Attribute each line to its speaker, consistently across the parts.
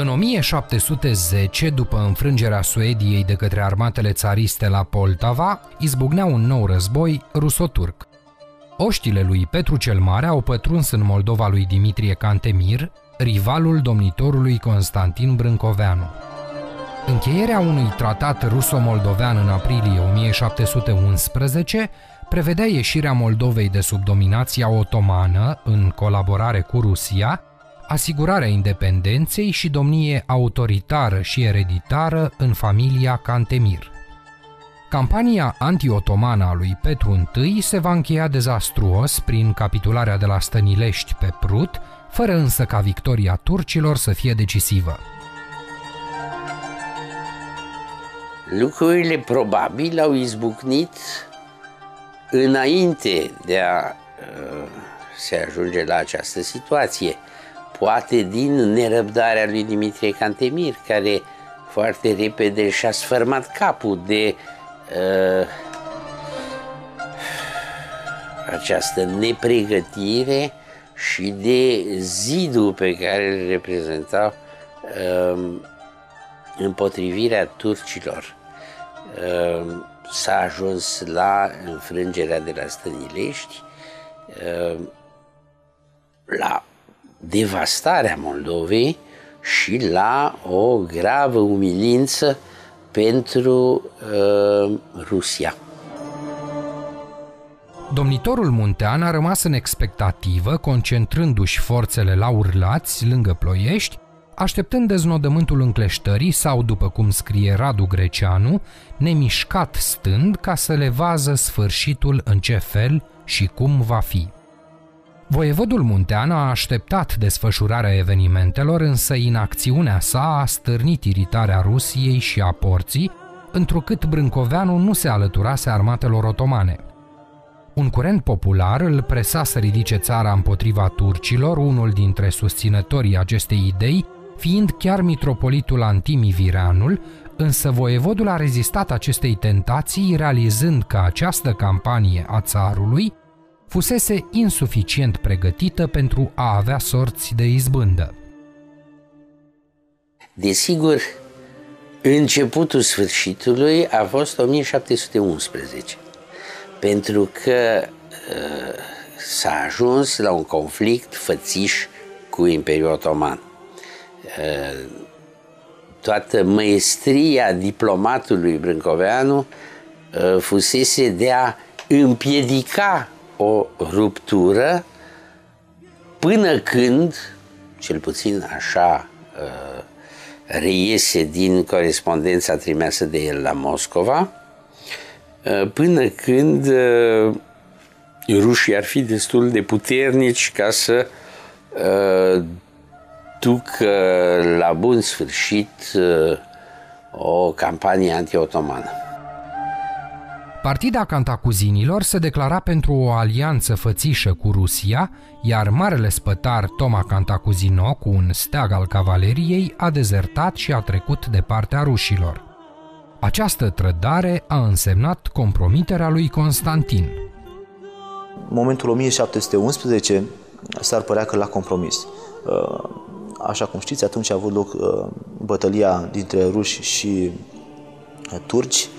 Speaker 1: În 1710, după înfrângerea Suediei de către armatele țariste la Poltava, izbucnea un nou război ruso-turc. Oștile lui Petru cel Mare au pătruns în Moldova lui Dimitrie Cantemir, rivalul domnitorului Constantin Brâncoveanu. Încheierea unui tratat ruso-moldovean în aprilie 1711 prevedea ieșirea Moldovei de sub dominația otomană în colaborare cu Rusia, asigurarea independenței și domnie autoritară și ereditară în familia Cantemir. Campania anti-otomană a lui Petru I se va încheia dezastruos prin capitularea de la Stănilești pe Prut, fără însă ca victoria turcilor să fie decisivă.
Speaker 2: Lucrurile probabil au izbucnit înainte de a uh, se ajunge la această situație. Poate din nerăbdarea lui Dimitrie Cantemir, care foarte repede și-a sfărmat capul de uh, această nepregătire și de zidul pe care îl reprezentau uh, împotrivirea turcilor. Uh, s-a ajuns la înfrângerea de la Stănilești, uh, la devastarea Moldovei și la o gravă umilință pentru uh, Rusia.
Speaker 1: Domnitorul muntean a rămas în expectativă, concentrându-și forțele la urlați lângă ploiești, așteptând deznodământul încleștării sau, după cum scrie Radu Greceanu, nemișcat stând ca să le vază sfârșitul în ce fel și cum va fi. Voievodul muntean a așteptat desfășurarea evenimentelor, însă inacțiunea sa a stârnit iritarea Rusiei și a porții, întrucât Brâncoveanu nu se alăturase armatelor otomane. Un curent popular îl presa să ridice țara împotriva turcilor, unul dintre susținătorii acestei idei fiind chiar mitropolitul Antimi Viranul, însă voievodul a rezistat acestei tentații realizând că această campanie a țarului fusese insuficient pregătită pentru a avea sorți de izbândă.
Speaker 2: Desigur, începutul sfârșitului a fost 1711, pentru că uh, s-a ajuns la un conflict fățiș cu Imperiul Otoman. Uh, toată măestria diplomatului Brâncoveanu uh, fusese de a împiedica o ruptură până când, cel puțin așa uh, reiese din corespondența trimeasă de el la Moscova, până când rușii ar fi destul de puternici ca să ducă la bun sfârșit uh, o campanie anti-otomană.
Speaker 1: Partida Cantacuzinilor se declara pentru o alianță fățișă cu Rusia, iar marele spătar Toma Cantacuzino, cu un steag al cavaleriei, a dezertat și a trecut de partea rușilor. Această trădare a însemnat compromiterea lui Constantin.
Speaker 3: Momentul 1711 s-ar părea că l-a compromis. Uh, Așa cum știți, atunci a avut loc uh, bătălia dintre ruși și uh, turci, uh,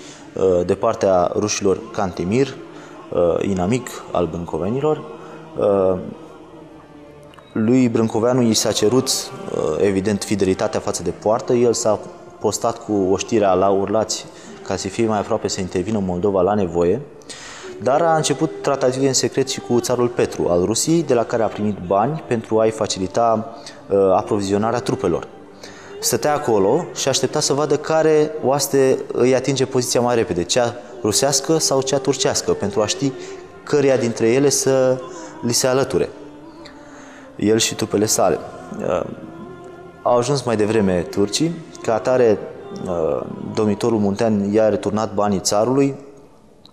Speaker 3: de partea rușilor Cantemir, inamic al brâncovenilor. Lui Brâncoveanu i s-a cerut, evident, fidelitatea față de poartă. El s-a postat cu oștirea la urlați ca să fie mai aproape să intervină Moldova la nevoie. Dar a început tratative în secret și cu țarul Petru al Rusiei, de la care a primit bani pentru a-i facilita uh, aprovizionarea trupelor. Stătea acolo și aștepta să vadă care oaste îi atinge poziția mai repede, cea rusească sau cea turcească, pentru a ști căreia dintre ele să li se alăture. El și trupele sale. Uh, au ajuns mai devreme turcii, ca atare uh, domnitorul muntean i-a returnat banii țarului,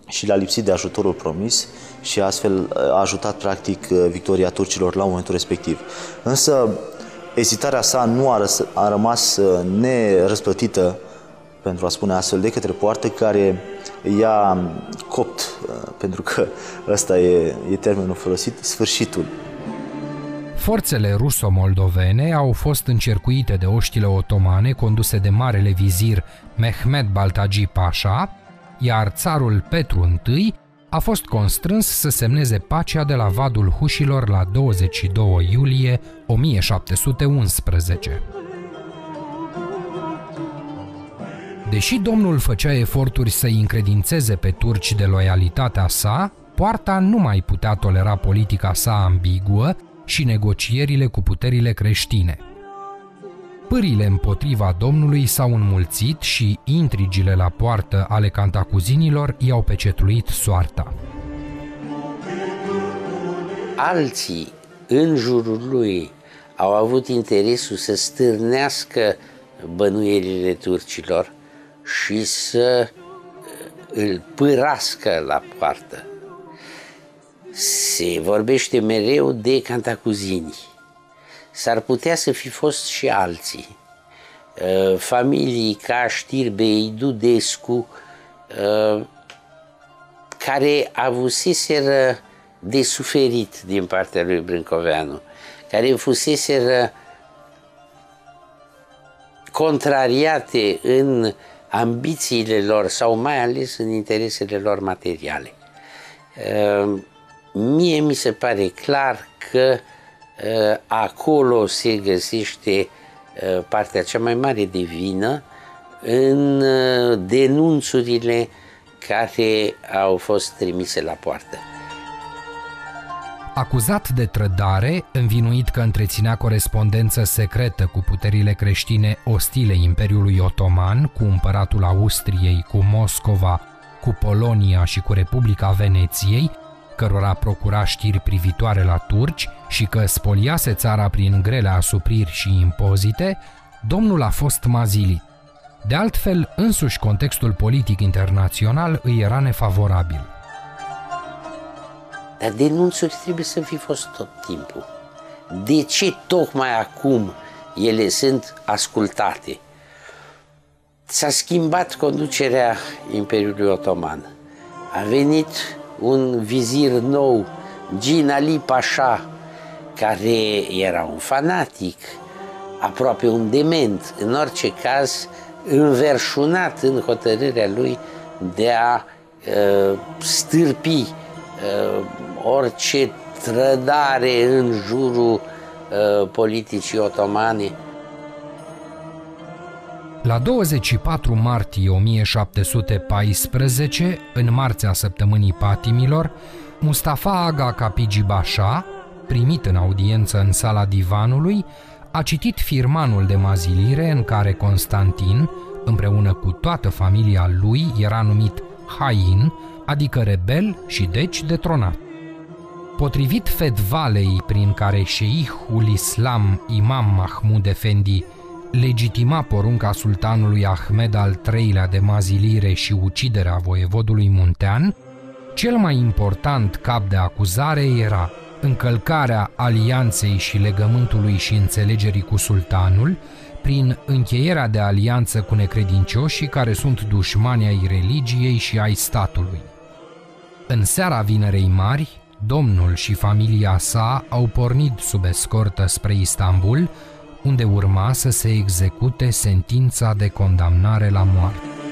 Speaker 3: și l-a lipsit de ajutorul promis și astfel a ajutat practic victoria turcilor la momentul respectiv. Însă ezitarea sa nu a, răs- a rămas nerăsplătită, pentru a spune astfel, de către poartă care i-a copt, pentru că ăsta e, e termenul folosit, sfârșitul.
Speaker 1: Forțele ruso-moldovene au fost încercuite de oștile otomane conduse de marele vizir Mehmed Baltagi Pasha, iar țarul Petru I a fost constrâns să semneze pacea de la Vadul Hușilor la 22 iulie 1711. Deși domnul făcea eforturi să-i încredințeze pe turci de loialitatea sa, poarta nu mai putea tolera politica sa ambiguă și negocierile cu puterile creștine. Pârile împotriva Domnului s-au înmulțit și intrigile la poartă ale cantacuzinilor i-au pecetluit soarta.
Speaker 2: Alții în jurul lui au avut interesul să stârnească bănuierile turcilor și să îl pârască la poartă. Se vorbește mereu de cantacuzini. S-ar putea să fi fost și alții. Uh, familii ca Știrbei, Dudescu, uh, care avuseseră de suferit din partea lui Brâncoveanu, care fuseseră contrariate în ambițiile lor sau mai ales în interesele lor materiale. Uh, Mie mi se pare clar că uh, acolo se găsește uh, partea cea mai mare de vină în uh, denunțurile care au fost trimise la poartă.
Speaker 1: Acuzat de trădare, învinuit că întreținea corespondență secretă cu puterile creștine ostile Imperiului Otoman, cu împăratul Austriei, cu Moscova, cu Polonia și cu Republica Veneției, cărora procura știri privitoare la turci și că spoliase țara prin grele asupriri și impozite, domnul a fost mazilit. De altfel, însuși contextul politic internațional îi era nefavorabil.
Speaker 2: Dar denunțuri trebuie să fi fost tot timpul. De ce tocmai acum ele sunt ascultate? S-a schimbat conducerea Imperiului Otoman. A venit un vizir nou, Gin Ali Pasha, care era un fanatic, aproape un dement, în orice caz înverșunat în hotărârea lui de a uh, stârpi uh, orice trădare în jurul uh, politicii otomane
Speaker 1: la 24 martie 1714, în marțea săptămânii patimilor, Mustafa Aga Kapiji Basha, primit în audiență în sala divanului, a citit firmanul de mazilire în care Constantin, împreună cu toată familia lui, era numit Hain, adică rebel și deci detronat. Potrivit fedvalei prin care șeihul islam Imam Mahmud Efendi legitima porunca sultanului Ahmed al III-lea de mazilire și uciderea voievodului muntean, cel mai important cap de acuzare era încălcarea alianței și legământului și înțelegerii cu sultanul, prin încheierea de alianță cu necredincioșii care sunt dușmani ai religiei și ai statului. În seara Vinerei Mari, domnul și familia sa au pornit sub escortă spre Istanbul, unde urma să se execute sentința de condamnare la moarte.